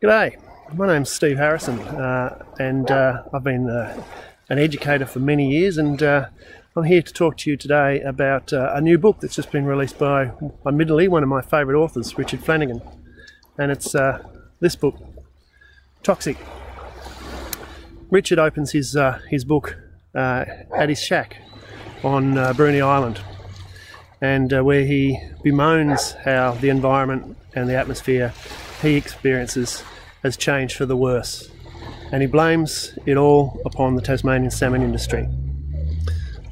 G'day, my name's Steve Harrison, uh, and uh, I've been uh, an educator for many years, and uh, I'm here to talk to you today about uh, a new book that's just been released by, admittedly, one of my favourite authors, Richard Flanagan, and it's uh, this book, Toxic. Richard opens his his book at his shack on Bruny Island, and where he bemoans how the environment and the atmosphere he experiences has changed for the worse. And he blames it all upon the Tasmanian salmon industry.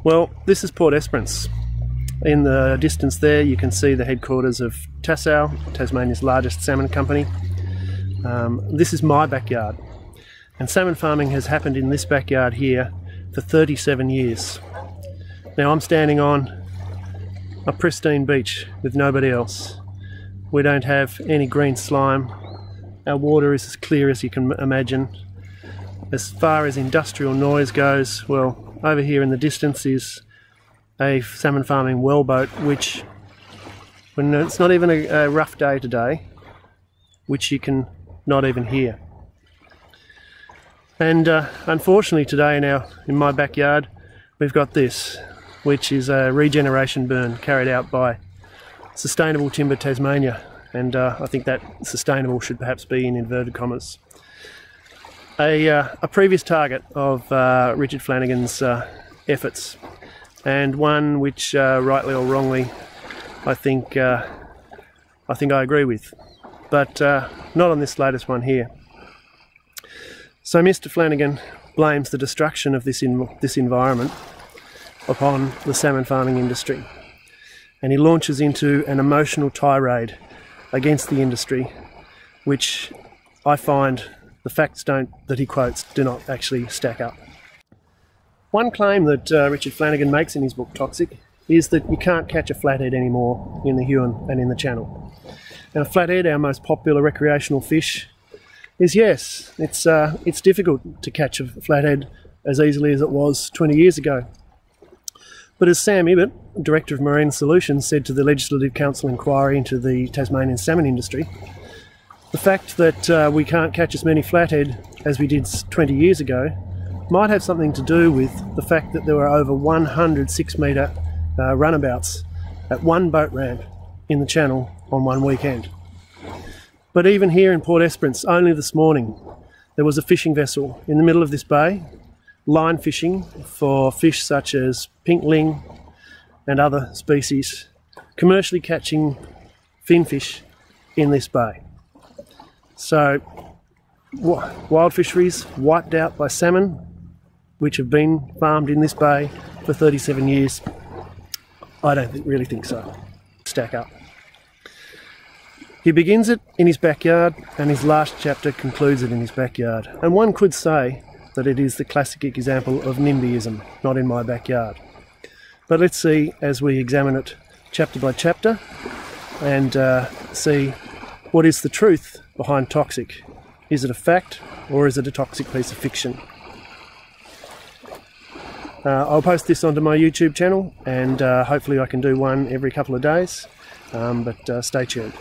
Well, this is Port Esperance. In the distance there, you can see the headquarters of Tassal, Tasmania's largest salmon company. Um, this is my backyard, and salmon farming has happened in this backyard here for 37 years. Now I'm standing on a pristine beach with nobody else. We don't have any green slime our water is as clear as you can imagine. As far as industrial noise goes, well, over here in the distance is a salmon farming wellboat, which, when it's not even a, a rough day today, which you can not even hear. And uh, unfortunately, today in our in my backyard, we've got this, which is a regeneration burn carried out by Sustainable Timber Tasmania, and uh, I think that sustainable should perhaps be in inverted commas. A, uh, a previous target of uh, Richard Flanagan's uh, efforts, and one which, uh, rightly or wrongly, I think uh, I think I agree with, but not on this latest one here. So Mr. Flanagan blames the destruction of this in, this environment upon the salmon farming industry, and he launches into an emotional tirade against the industry, which I find the facts don't that he quotes do not actually stack up. One claim that uh, Richard Flanagan makes in his book Toxic is that you can't catch a flathead anymore in the Huon and in the Channel. And a flathead, our most popular recreational fish, is yes, it's uh, it's difficult to catch a flathead as easily as it was 20 years ago. But as Sam Ibbott, Director of Marine Solutions, said to the Legislative Council inquiry into the Tasmanian salmon industry, the fact that uh, we can't catch as many flathead as we did 20 years ago might have something to do with the fact that there were over 100 six metre uh, runabouts at one boat ramp in the channel on one weekend. But even here in Port Esperance, only this morning, there was a fishing vessel in the middle of this bay line fishing for fish such as pinkling and other species, commercially catching finfish in this bay. So, wild fisheries wiped out by salmon, which have been farmed in this bay for 37 years. I don't really think so. Stack up. He begins it in his backyard, and his last chapter concludes it in his backyard. And one could say that it is the classic example of NIMBYism, not in my backyard. But let's see as we examine it chapter by chapter and uh, see what is the truth behind toxic. Is it a fact or is it a toxic piece of fiction? Uh, I'll post this onto my YouTube channel and uh, hopefully I can do one every couple of days, um, but uh, stay tuned.